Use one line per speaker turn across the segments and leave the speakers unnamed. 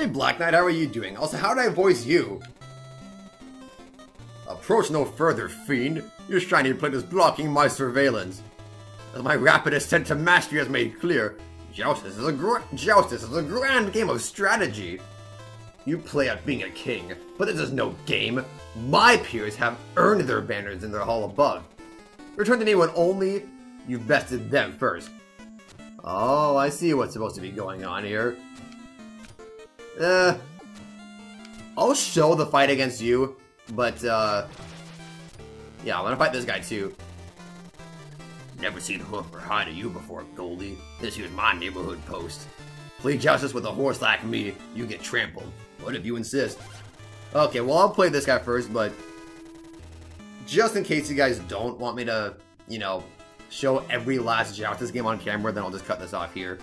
Hey, Black Knight, how are you doing? Also, how did I voice you? Approach no further, fiend. Your shiny plate is blocking my surveillance. As my rapid ascent to mastery has made clear, Joustus is a Joustus is a grand game of strategy. You play at being a king, but this is no game. My peers have earned their banners in their hall above. Return to me when only you've bested them first. Oh, I see what's supposed to be going on here. Uh, I'll show the fight against you, but, uh, yeah, I'm gonna fight this guy too. Never seen hoof or hide of you before, Goldie. This here's my neighborhood post. Play Joustus with a horse like me, you get trampled. What if you insist? Okay, well, I'll play this guy first, but just in case you guys don't want me to, you know, show every last Joustus game on camera, then I'll just cut this off here.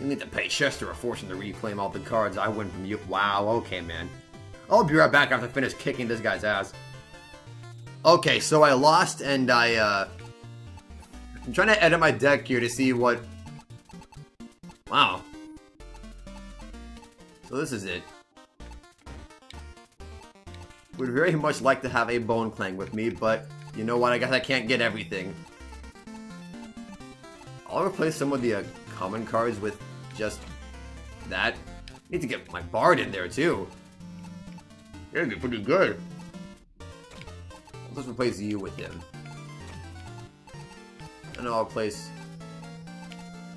You need to pay Chester a fortune to reclaim all the cards I win from you. Wow, okay, man. I'll be right back after I finish kicking this guy's ass. Okay, so I lost and I, uh... I'm trying to edit my deck here to see what... Wow. So this is it. Would very much like to have a Bone Clang with me, but you know what, I guess I can't get everything. I'll replace some of the uh, common cards with just that. Need to get my Bard in there too. It'd be pretty good. I'll just replace you with him. And I'll replace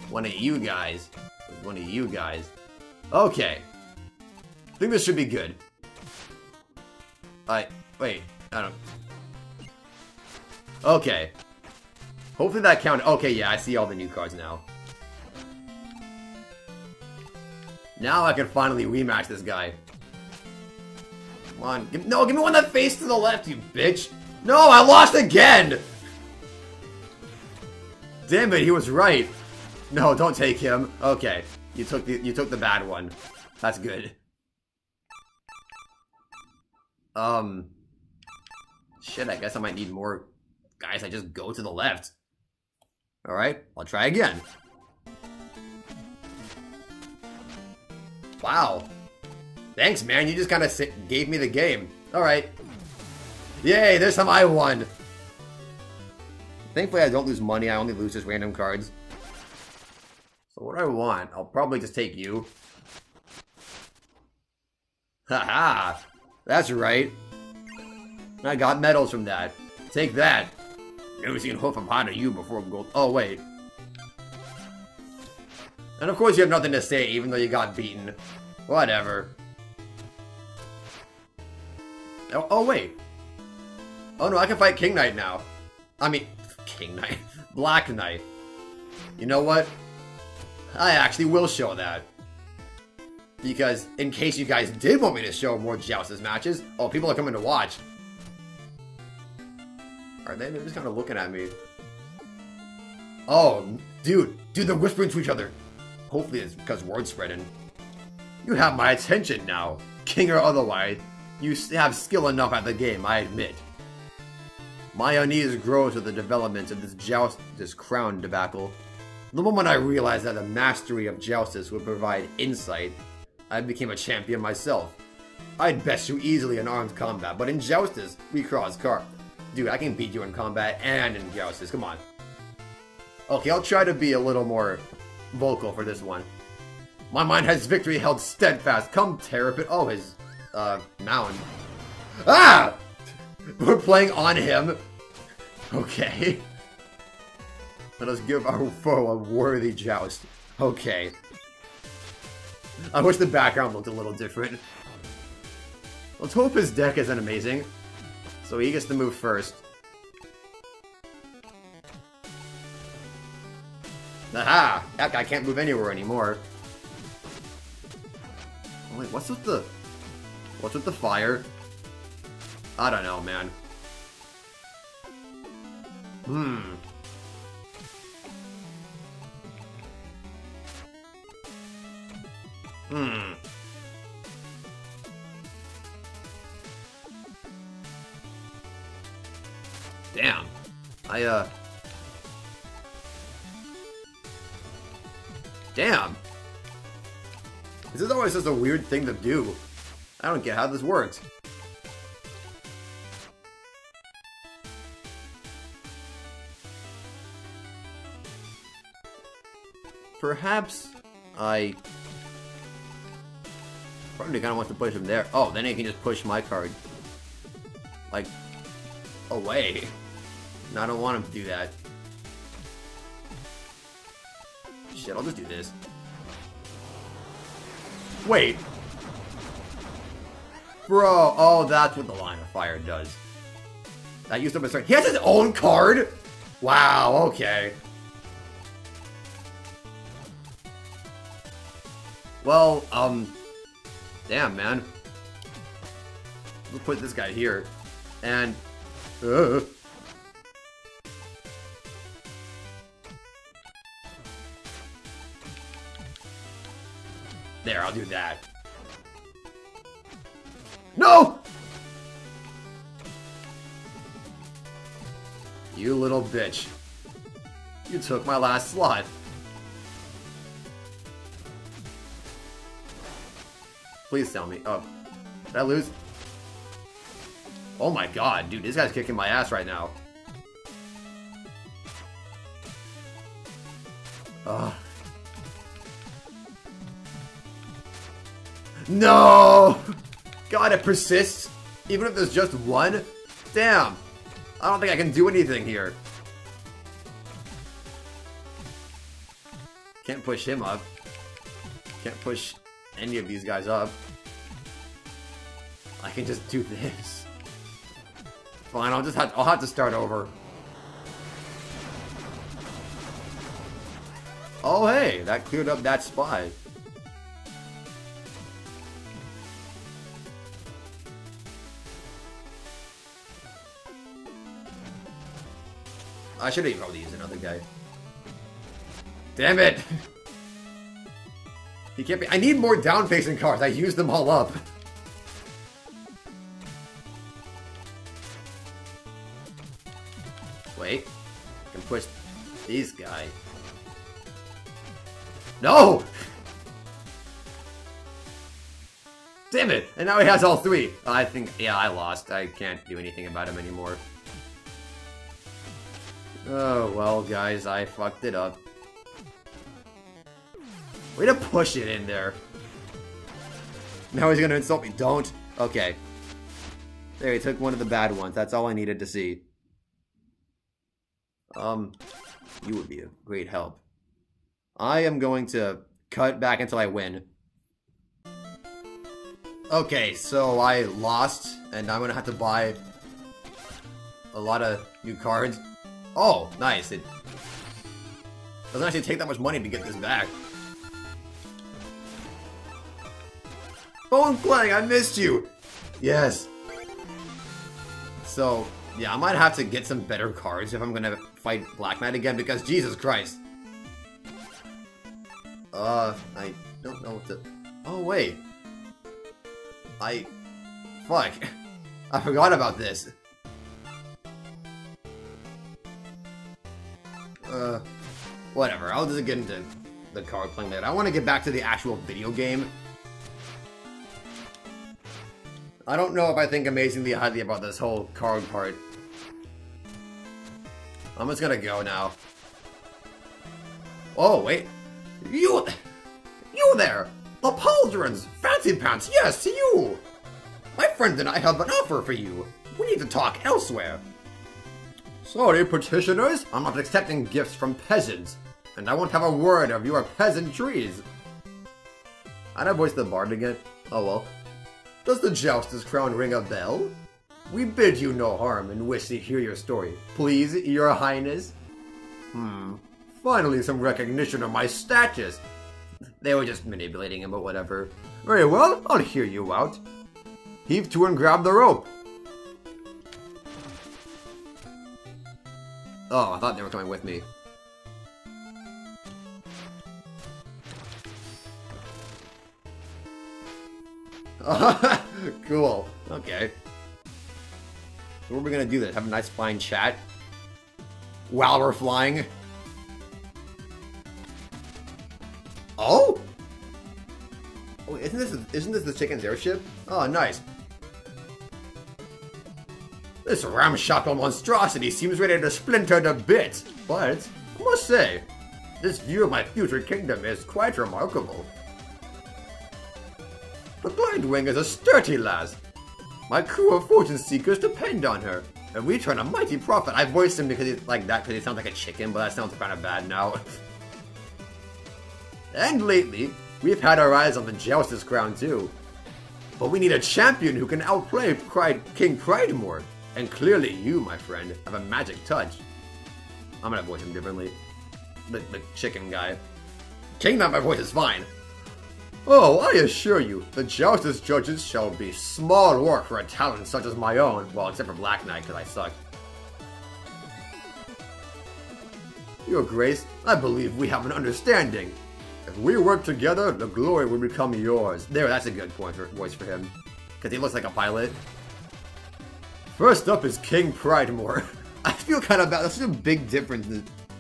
one of you guys with one of you guys. Okay. I think this should be good. I wait, I don't Okay. Hopefully that counted. Okay, yeah, I see all the new cards now. Now I can finally rematch this guy. Come on. Give, no, give me one that face to the left, you bitch. No, I lost again! Damn it, he was right. No, don't take him. Okay. You took the you took the bad one. That's good. Um Shit, I guess I might need more guys I just go to the left. Alright, I'll try again. Wow. Thanks, man. You just kind of gave me the game. Alright. Yay, this time I won. Thankfully, I don't lose money. I only lose just random cards. So what do I want? I'll probably just take you. Haha! -ha. That's right. I got medals from that. Take that. Never seen Hoof of Hot you before gold. Oh, wait. And of course you have nothing to say, even though you got beaten. Whatever. Oh, oh, wait. Oh no, I can fight King Knight now. I mean, King Knight. Black Knight. You know what? I actually will show that. Because, in case you guys did want me to show more Joustus matches, oh, people are coming to watch. Are they? They're just kind of looking at me. Oh, dude. Dude, they're whispering to each other. Hopefully it's because word's spreading. You have my attention now. King or otherwise, you have skill enough at the game, I admit. My unease grows with the development of this joust, this crown debacle. The moment I realized that the mastery of Joustus would provide insight, I became a champion myself. I'd best you easily in armed combat, but in Joustus, we cross car. Dude, I can beat you in combat and in Joustus, come on. Okay, I'll try to be a little more vocal for this one. My mind has victory held steadfast. Come it. Oh, his, uh, mound. Ah! We're playing on him. Okay. Let us give our foe a worthy joust. Okay. I wish the background looked a little different. Let's hope his deck isn't amazing. So he gets to move first. Aha! That guy can't move anywhere anymore. Oh, wait, what's with the... What's with the fire? I don't know, man. Hmm. Hmm. Damn. I, uh... Damn. This is always just a weird thing to do. I don't get how this works. Perhaps I... Probably kind of wants to push him there. Oh, then he can just push my card. Like, away. And I don't want him to do that. Shit, I'll just do this. Wait. Bro, oh, that's what the line of fire does. That used up his turn. He has his own card? Wow, okay. Well, um, damn, man. Let's put this guy here. And, uh, do um, that. No! You little bitch. You took my last slot. Please tell me. Oh, did I lose? Oh my god, dude, this guy's kicking my ass right now. Ugh. No! God, it persists. Even if there's just one? Damn. I don't think I can do anything here. Can't push him up. Can't push any of these guys up. I can just do this. Fine, I'll just have I'll have to start over. Oh hey, that cleared up that spot. I should have probably used another guy. Damn it! he can't be- I need more down-facing cards. I used them all up. Wait. I can push these guy. No! Damn it! And now he has all three. I think, yeah, I lost. I can't do anything about him anymore. Oh, well, guys, I fucked it up. Way to push it in there. Now he's gonna insult me. Don't. Okay. There, he took one of the bad ones. That's all I needed to see. Um, you would be a great help. I am going to cut back until I win. Okay, so I lost, and I'm gonna have to buy a lot of new cards. Oh, nice. It doesn't actually take that much money to get this back. Bone Clang, I missed you! Yes. So, yeah, I might have to get some better cards if I'm gonna fight Black Knight again, because Jesus Christ. Uh, I don't know what to... Oh, wait. I... Fuck. I forgot about this. Uh, whatever. I'll just get into the card playing later. I want to get back to the actual video game. I don't know if I think amazingly highly about this whole card part. I'm just gonna go now. Oh, wait. You... You there! The Pauldrons! Fancy Pants, yes, you! My friend and I have an offer for you. We need to talk elsewhere. Sorry, petitioners, I'm not accepting gifts from peasants, and I won't have a word of your peasantries. I'd voice the bard again. Oh well. Does the jouster's crown ring a bell? We bid you no harm and wish to hear your story. Please, your highness? Hmm. Finally some recognition of my status. They were just manipulating him, but whatever. Very well, I'll hear you out. Heave to and grab the rope. Oh, I thought they were coming with me. cool. Okay. So what are we gonna do this? Have a nice flying chat? While we're flying? Oh? Oh, isn't this isn't this the chicken's airship? Oh, nice. This ramshackle monstrosity seems ready to splinter to bits, but I must say, this view of my future kingdom is quite remarkable. The Glidewing is a sturdy lass. My crew of fortune seekers depend on her, and we turn a mighty profit. I voiced him because he's like that because he sounds like a chicken, but that sounds kind of bad now. and lately, we've had our eyes on the Joustus crown too. But we need a champion who can outplay King Pridemoor. And clearly you, my friend, have a magic touch. I'm gonna voice him differently. The, the chicken guy. King, not my voice is fine. Oh, I assure you, the Joustus judges shall be small work for a talent such as my own. Well, except for Black Knight, because I suck. Your Grace, I believe we have an understanding. If we work together, the glory will become yours. There, that's a good point for voice for him. Because he looks like a pilot. First up is King Pridemoor. I feel kind of bad. That's a big difference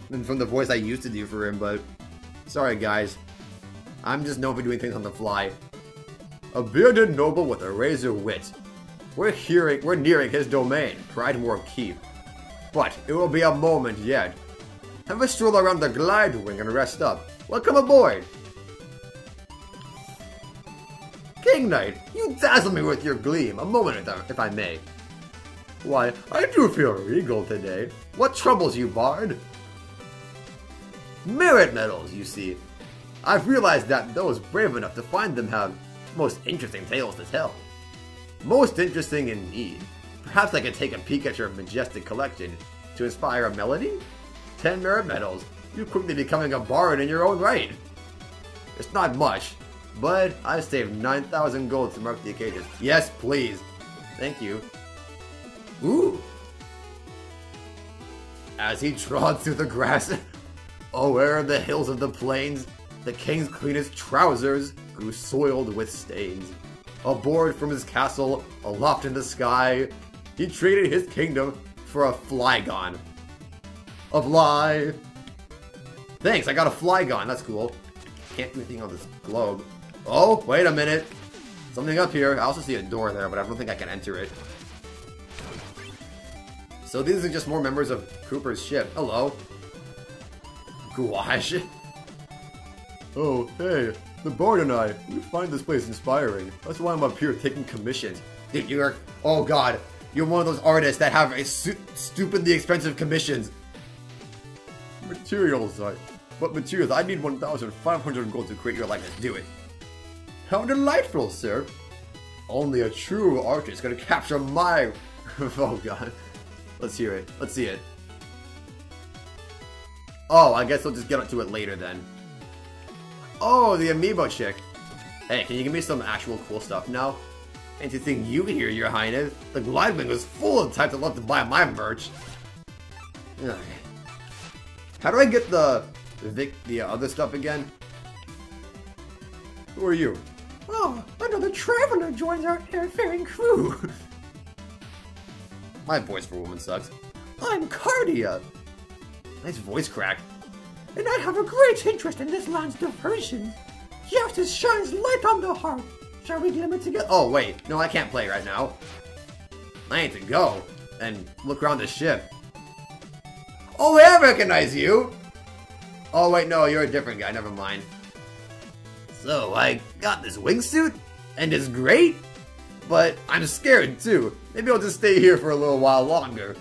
than from the voice I used to do for him, but sorry guys. I'm just known for doing things on the fly. A bearded noble with a razor wit. We're hearing we're nearing his domain, Pridemoor Keep. But it will be a moment yet. Have a stroll around the Glidewing and rest up. Welcome aboard! King Knight, you dazzle me with your gleam. A moment, if I may. Why, I do feel regal today. What troubles you, Bard? Merit medals, you see. I've realized that those brave enough to find them have most interesting tales to tell. Most interesting indeed. Perhaps I could take a peek at your majestic collection to inspire a melody? Ten merit medals. You're quickly becoming a bard in your own right. It's not much, but I've saved 9,000 gold to mark the occasion. Yes, please. Thank you. Ooh. As he trod through the grass, aware of the hills of the plains, the king's cleanest trousers grew soiled with stains. Aboard from his castle, aloft in the sky, he traded his kingdom for a Flygon. A fly! Thanks, I got a Flygon, that's cool. Can't do anything on this globe. Oh, wait a minute. Something up here. I also see a door there, but I don't think I can enter it. So these are just more members of Cooper's ship. Hello. Gouache. Oh, hey. The Bard and I, we find this place inspiring. That's why I'm up here taking commissions. Dude, you're... Oh god. You're one of those artists that have stupidly expensive commissions. Materials, I... What materials? I need 1,500 gold to create your likeness. Do it. How delightful, sir. Only a true artist could capture my... oh god. Let's hear it. Let's see it. Oh, I guess we'll just get up to it later then. Oh, the amiibo chick. Hey, can you give me some actual cool stuff now? Anything you thinking you can hear, your highness? The Glidewing was full of types that love to buy my merch. How do I get the Vic, the uh, other stuff again? Who are you?
Oh, another traveler joins our airfaring crew.
My voice for woman sucks.
I'm Cardia.
Nice voice crack.
And I have a great interest in this land's diversion. Joustus shines light on the heart. Shall we glimmer together?
Oh, wait. No, I can't play right now. I need to go and look around the ship. Oh, I recognize you! Oh, wait, no, you're a different guy. Never mind. So, I got this wingsuit, and it's great, but I'm scared too. Maybe I'll just stay here for a little while longer.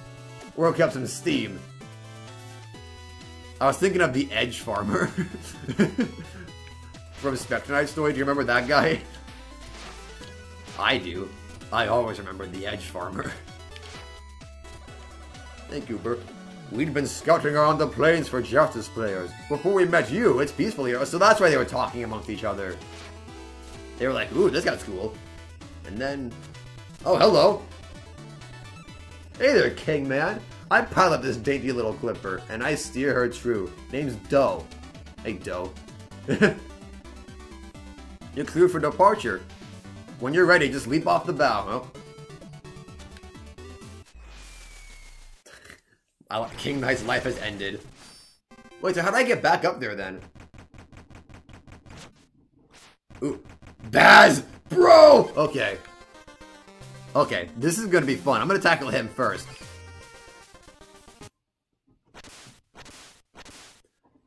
Work up some steam. I was thinking of the Edge Farmer. From Spectre Knight story, do you remember that guy? I do. I always remember the Edge Farmer. Thank you, Bert. We'd been scouting around the plains for Joustus players. Before we met you, it's peaceful here, so that's why they were talking amongst each other. They were like, ooh, this guy's cool. And then... Oh, hello! Hey there, King Man! I pilot this dainty little clipper, and I steer her true. Name's Doe. Hey, Doe. you're clear for departure. When you're ready, just leap off the bow. Oh. King Knight's life has ended. Wait, so how do I get back up there then? Ooh, Baz! Bro! Okay. Okay, this is gonna be fun. I'm gonna tackle him first.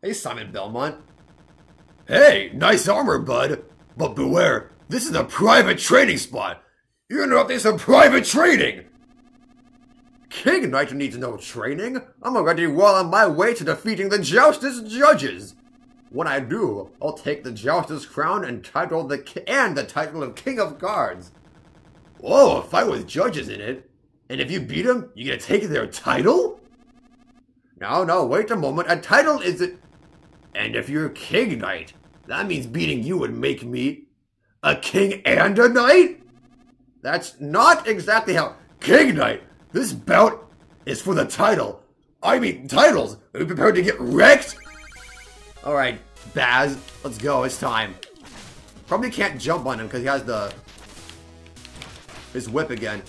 Hey, Simon Belmont. Hey, nice armor, bud. But beware, this is a private training spot. You're interrupting some private training. King Knight needs no training. I'm already well on my way to defeating the Joustus judges. When I do, I'll take the Joustus crown and title the and the title of King of Cards. Whoa, a fight with judges in it. And if you beat them, you get to take their title? No, no, wait a moment. A title isn't... And if you're a King Knight, that means beating you would make me a king and a knight? That's not exactly how... King Knight, this bout is for the title. I mean, titles. Are you prepared to get wrecked? Alright, Baz, let's go. It's time. Probably can't jump on him because he has the... His whip again.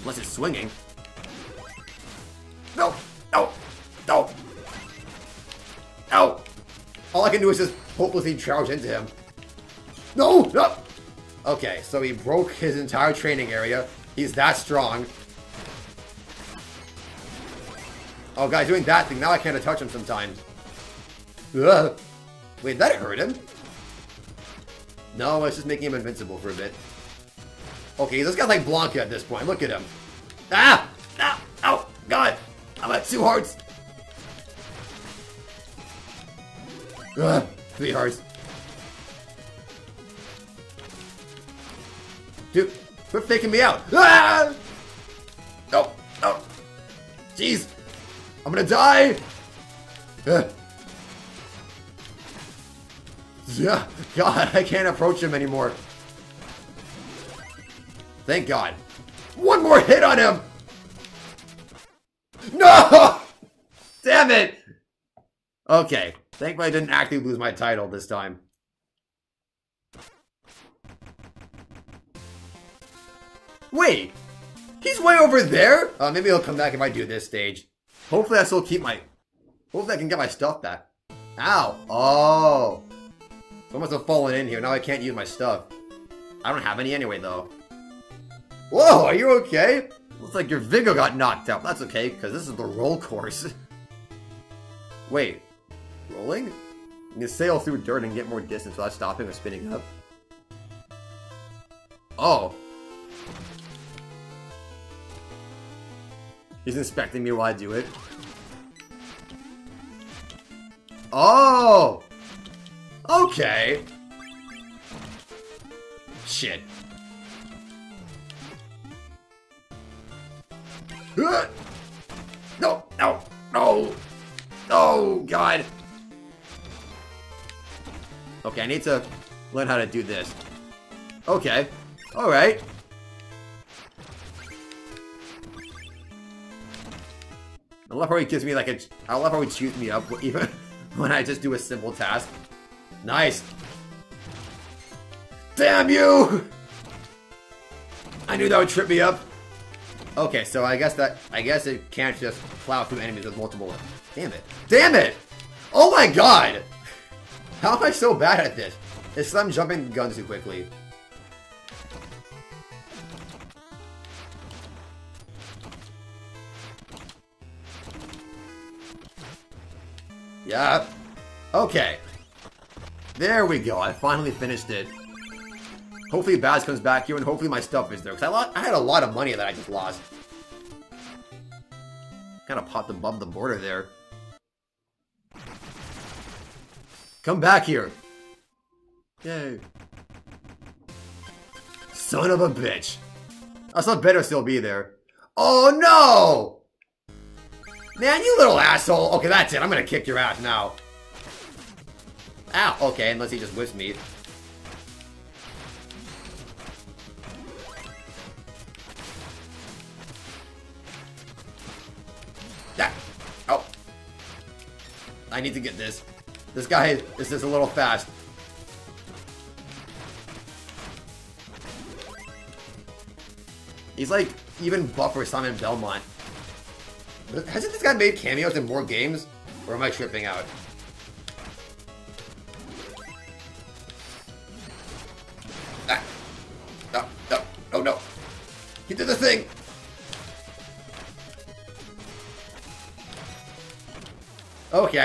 Unless it's swinging. No! No! No! No! All I can do is just hopelessly charge into him. No! No! Okay, so he broke his entire training area. He's that strong. Oh, guys, doing that thing. Now I can't touch him sometimes. Ugh. Wait, that hurt him? No, it's just making him invincible for a bit. Okay, this guy's like Blanca at this point. Look at him. Ah! Ah! Oh, God! I'm at two hearts. Ugh, three hearts. Dude, quit faking me out. Ah! No, no. Jeez. I'm gonna die. Ugh. God, I can't approach him anymore. Thank God. One more hit on him! No! Damn it! Okay, thankfully I didn't actually lose my title this time. Wait! He's way over there? Uh, maybe he'll come back if I do this stage. Hopefully I still keep my... Hopefully I can get my stuff back. Ow! Oh! So I must have fallen in here. Now I can't use my stuff. I don't have any anyway, though. Whoa, are you okay? Looks like your Vigo got knocked out. That's okay, because this is the roll course. Wait, rolling? You can sail through dirt and get more distance without stopping or spinning up. Oh. He's inspecting me while I do it. Oh! Okay. Shit. No, no, no. Oh, God. Okay, I need to learn how to do this. Okay. Alright. I love how he gives me like a... I love how he chews me up even when I just do a simple task. Nice. Damn you! I knew that would trip me up. Okay, so I guess that I guess it can't just plow through enemies with multiple. Damn it! Damn it! Oh my god! How am I so bad at this? It's I'm jumping guns too quickly. Yeah. Okay. There we go. I finally finished it. Hopefully Baz comes back here and hopefully my stuff is there. Because I, lost, I had a lot of money that I just lost. Kind of popped above the border there. Come back here. Yay. Son of a bitch. I thought better still be there. Oh no! Man, you little asshole. Okay, that's it. I'm gonna kick your ass now. Ow. Okay, unless he just whips me. I need to get this. This guy is just a little fast. He's like even buffer Simon Belmont. Hasn't this guy made cameos in more games? Or am I tripping out?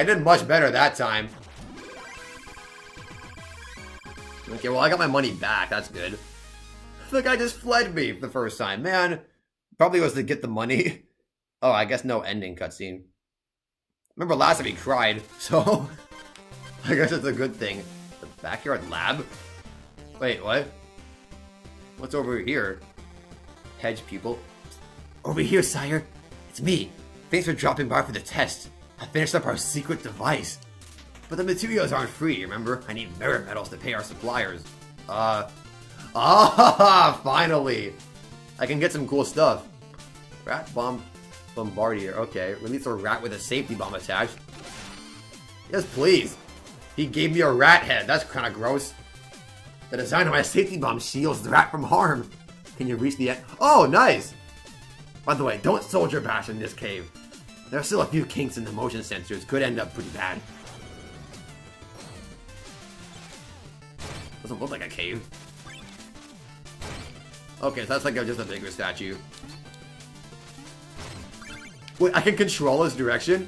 Did much better that time. Okay, well, I got my money back. That's good. The guy just fled me the first time. Man, probably was to get the money. Oh, I guess no ending cutscene. Remember last time he cried, so I guess it's a good thing. The backyard lab? Wait, what? What's over here? Hedge pupil. Over here, sire. It's me. Thanks for dropping by for the test. I finished up our secret device. But the materials aren't free, remember? I need merit medals to pay our suppliers. Uh... Ah, finally! I can get some cool stuff. Rat bomb bombardier. Okay, release a rat with a safety bomb attached. Yes, please. He gave me a rat head. That's kind of gross. The design of my safety bomb shields the rat from harm. Can you reach the end? Oh, nice! By the way, don't soldier bash in this cave. There are still a few kinks in the motion sensors. Could end up pretty bad. Doesn't look like a cave. Okay, so that's like a, just a bigger statue. Wait, I can control his direction?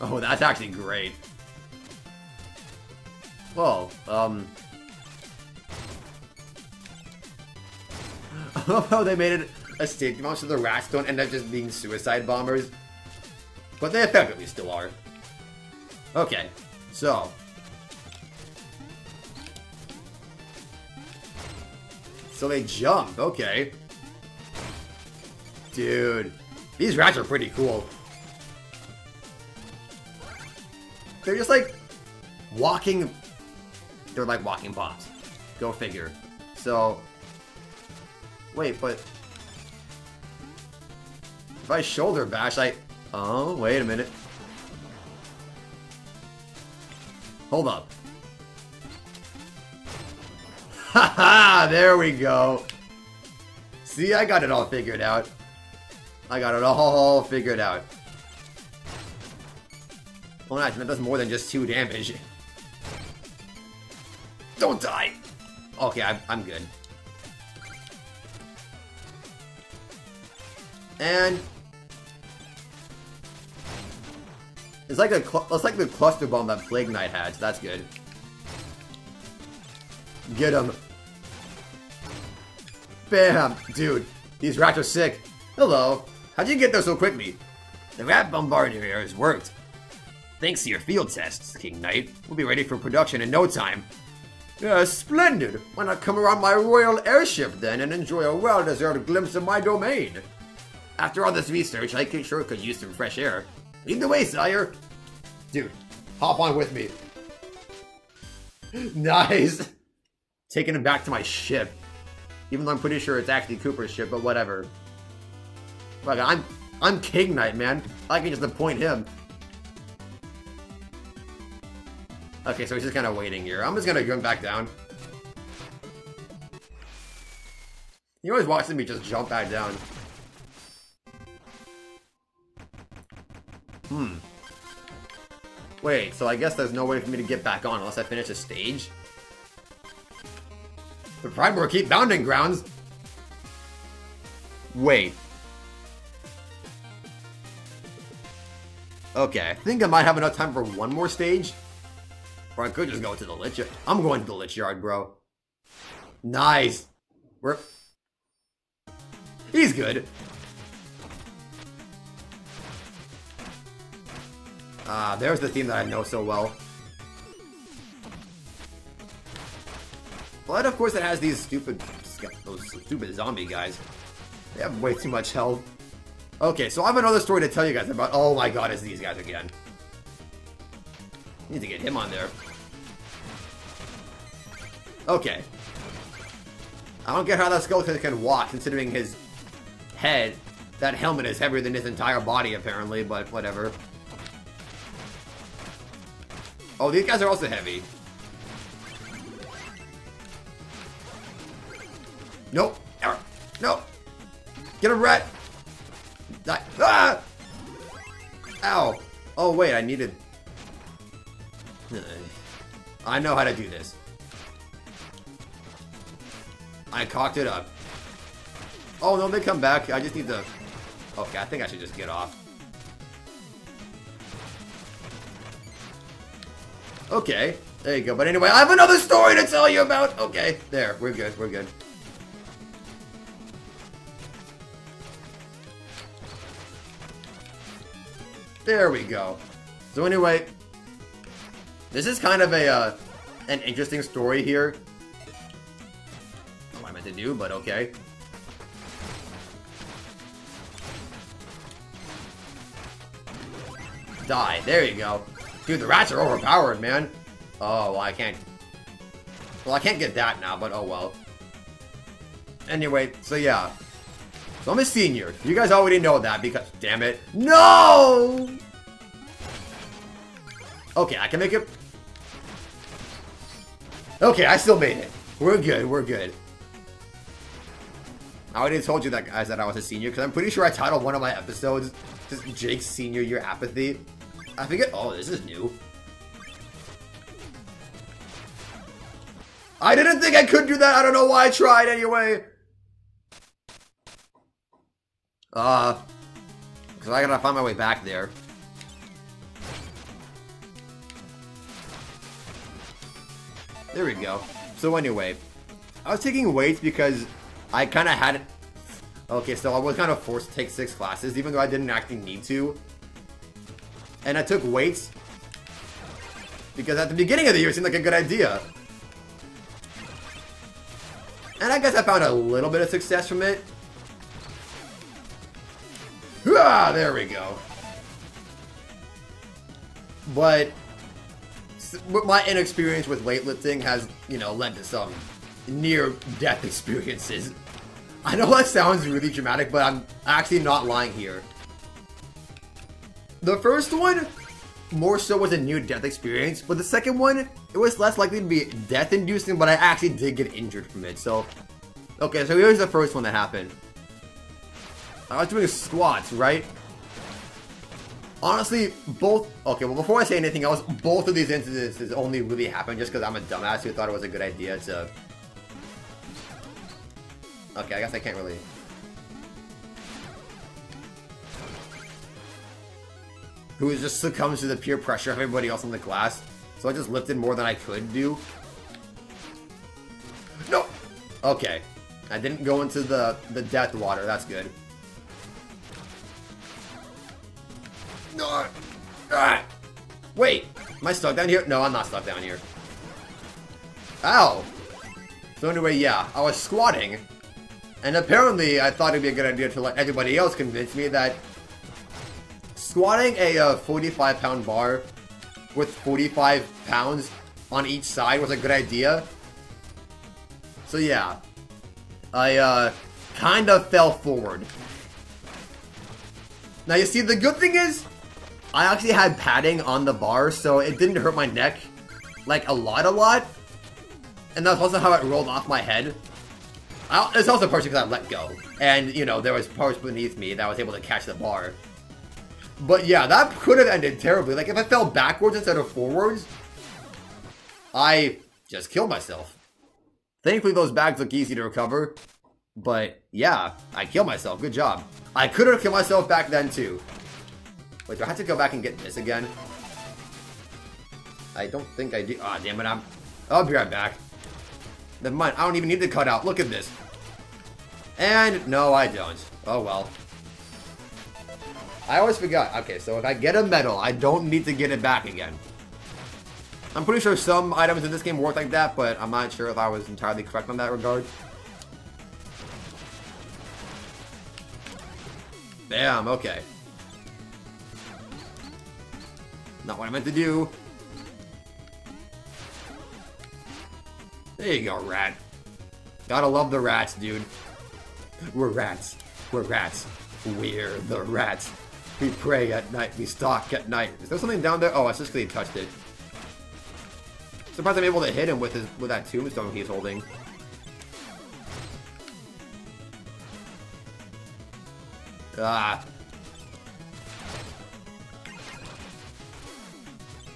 Oh, that's actually great. Well, um... I love how they made it a bomb so the rats don't end up just being suicide bombers. But they effectively still are. Okay, so... So they jump, okay. Dude, these rats are pretty cool. They're just like walking. They're like walking bombs. Go figure. So, wait, but I shoulder bash, I. Oh, wait a minute. Hold up. Haha, there we go. See, I got it all figured out. I got it all figured out. Well, actually, that does more than just two damage. Don't die! Okay, I'm, I'm good. And... It's like a it's like the cluster bomb that Plague Knight had, so that's good. Get him. Bam! Dude, these rats are sick. Hello. How'd you get there so quickly? The rat bombardier has worked. Thanks to your field tests, King Knight. We'll be ready for production in no time. Yeah, splendid. Why not come around my royal airship then and enjoy a well-deserved glimpse of my domain? After all this research, I sure could use some fresh air. Lead the way, sire. Dude, hop on with me. nice. Taking him back to my ship. Even though I'm pretty sure it's actually Cooper's ship, but whatever. Like, I'm I'm King Knight, man. I can just appoint him. Okay, so he's just kind of waiting here. I'm just gonna go back down. He always watching me just jump back down. Hmm. Wait, so I guess there's no way for me to get back on unless I finish a stage? The Pridemoor keep bounding grounds! Wait. Okay, I think I might have enough time for one more stage. Or I could just go to the Lich Yard. I'm going to the Lich Yard, bro. Nice. We're... He's good. Ah, there's the theme that I know so well. But of course it has these stupid, those stupid zombie guys. They have way too much health. Okay, so I have another story to tell you guys about. Oh my god, it's these guys again. Need to get him on there. Okay. I don't get how that skeleton can walk, considering his head. That helmet is heavier than his entire body, apparently, but whatever. Oh, these guys are also heavy. Nope. Nope. Get a rat. Ah! Ow. Oh, wait, I needed... I know how to do this. I cocked it up. Oh, no, they come back. I just need to... Okay, I think I should just get off. Okay, there you go. But anyway, I have another story to tell you about. Okay, there, we're good, we're good. There we go. So anyway, this is kind of a uh, an interesting story here. What I meant to do, but okay. Die. There you go. Dude, the rats are overpowered, man. Oh, well, I can't... Well, I can't get that now, but oh well. Anyway, so yeah. So I'm a senior. You guys already know that because... Damn it. No! Okay, I can make it... Okay, I still made it. We're good, we're good. I already told you that, guys, that I was a senior, because I'm pretty sure I titled one of my episodes just Jake's Senior Year Apathy. I forget- oh, this is new. I didn't think I could do that, I don't know why I tried anyway! Uh... Because I gotta find my way back there. There we go. So anyway, I was taking weights because I kind of had... Okay, so I was kind of forced to take six classes, even though I didn't actually need to. And I took weights because at the beginning of the year it seemed like a good idea. And I guess I found a little bit of success from it. Ah, there we go. But my inexperience with weightlifting has, you know, led to some near-death experiences. I know that sounds really dramatic, but I'm actually not lying here. The first one, more so was a near-death experience, but the second one, it was less likely to be death-inducing, but I actually did get injured from it, so... Okay, so here's the first one that happened. I was doing squats, right? Honestly, both... Okay, well, before I say anything else, both of these instances only really happened just because I'm a dumbass who thought it was a good idea to... Okay, I guess I can't really... Who just succumbs to the peer pressure of everybody else in the class. So I just lifted more than I could do. No! Okay. I didn't go into the, the death water, that's good. No! Ah! Wait! Am I stuck down here? No, I'm not stuck down here. Ow! So anyway, yeah, I was squatting, and apparently I thought it'd be a good idea to let everybody else convince me that squatting a uh, 45 pound bar with 45 pounds on each side was a good idea. So yeah, I uh, kind of fell forward. Now you see, the good thing is, I actually had padding on the bar, so it didn't hurt my neck, like, a lot, a lot. And that's also how it rolled off my head. I, it's also partially because I let go. And, you know, there was parts beneath me that I was able to catch the bar. But yeah, that could have ended terribly. Like, if I fell backwards instead of forwards, I just killed myself. Thankfully, those bags look easy to recover. But, yeah, I killed myself. Good job. I could have killed myself back then, too. Wait, do I have to go back and get this again? I don't think I do. Ah, oh, damn it, I'm... I'll be right back. Never mind, I don't even need the cutout. Look at this. And, no, I don't. Oh, well. I always forgot. Okay, so if I get a medal, I don't need to get it back again. I'm pretty sure some items in this game work like that, but I'm not sure if I was entirely correct on that regard. Bam, okay. Not what I meant to do. There you go, rat. Gotta love the rats, dude. We're rats. We're rats. We're the rats. We pray at night. We stalk at night. Is there something down there? Oh, it's just because he touched it. Surprised I'm able to hit him with his with that tombstone he's holding. Ah.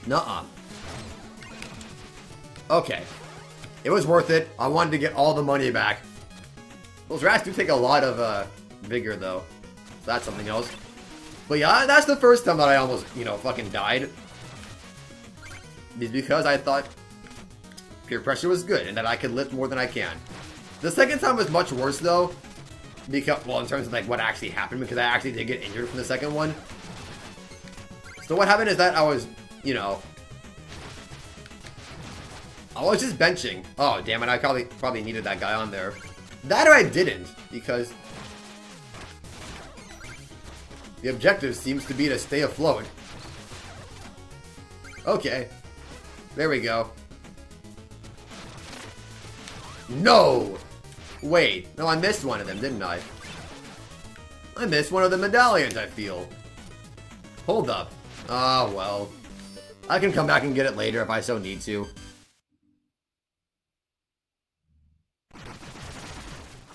Nuh-uh. Okay. It was worth it. I wanted to get all the money back. Those rats do take a lot of uh, vigor, though. So that's something else. But yeah, that's the first time that I almost, you know, fucking died. Is because I thought peer pressure was good and that I could lift more than I can. The second time was much worse, though. Because, well, in terms of, like, what actually happened, because I actually did get injured from the second one. So what happened is that I was, you know, I was just benching. Oh, damn it, I probably, probably needed that guy on there. That or I didn't, because the objective seems to be to stay afloat. Okay. There we go. No! Wait, no, I missed one of them, didn't I? I missed one of the medallions, I feel. Hold up. Ah, oh, well. I can come back and get it later if I so need to.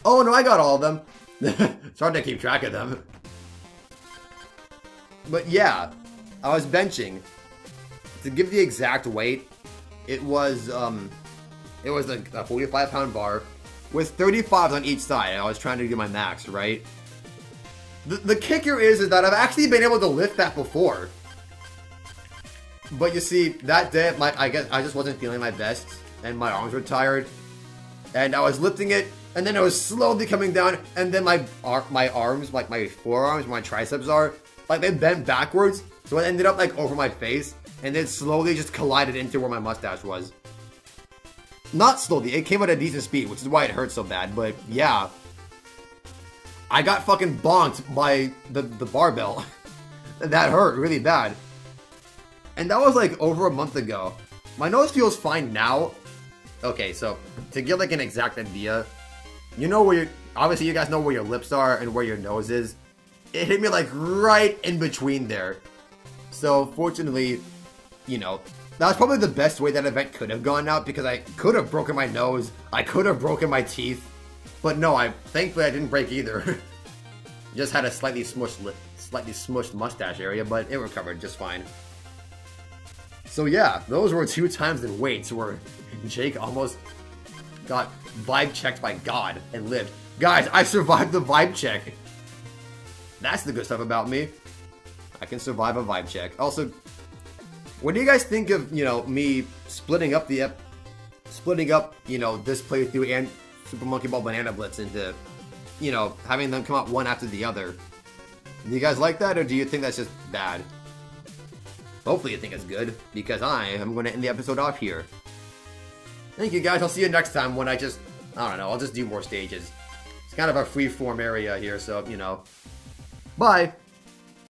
Oh, no, I got all of them. it's hard to keep track of them. But yeah, I was benching. To give the exact weight, it was, um, it was a, a 45 pound bar with 35s on each side. I was trying to get my max, right? The, the kicker is, is that I've actually been able to lift that before. But you see, that day, my I guess I just wasn't feeling my best, and my arms were tired, and I was lifting it, and then it was slowly coming down, and then my ar my arms, like my forearms, my triceps are, like they bent backwards, so it ended up like over my face, and then slowly just collided into where my mustache was. Not slowly, it came at a decent speed, which is why it hurt so bad, but yeah. I got fucking bonked by the, the barbell. that hurt really bad. And that was like over a month ago. My nose feels fine now. Okay, so to get like an exact idea, you know where you obviously you guys know where your lips are and where your nose is. It hit me like right in between there. So fortunately, you know, that was probably the best way that event could have gone out because I could have broken my nose, I could have broken my teeth, but no, I thankfully I didn't break either. just had a slightly smushed lip, slightly smushed mustache area, but it recovered just fine. So yeah, those were two times in weights where Jake almost got vibe checked by God and lived. Guys, I survived the vibe check. That's the good stuff about me. I can survive a vibe check. Also, what do you guys think of, you know, me splitting up the splitting up, you know, this playthrough and Super Monkey Ball Banana Blitz into, you know, having them come out one after the other? Do you guys like that, or do you think that's just bad? Hopefully you think it's good, because I am going to end the episode off here. Thank you guys, I'll see you next time when I just, I don't know, I'll just do more stages. It's kind of a free-form area here, so, you know. Bye!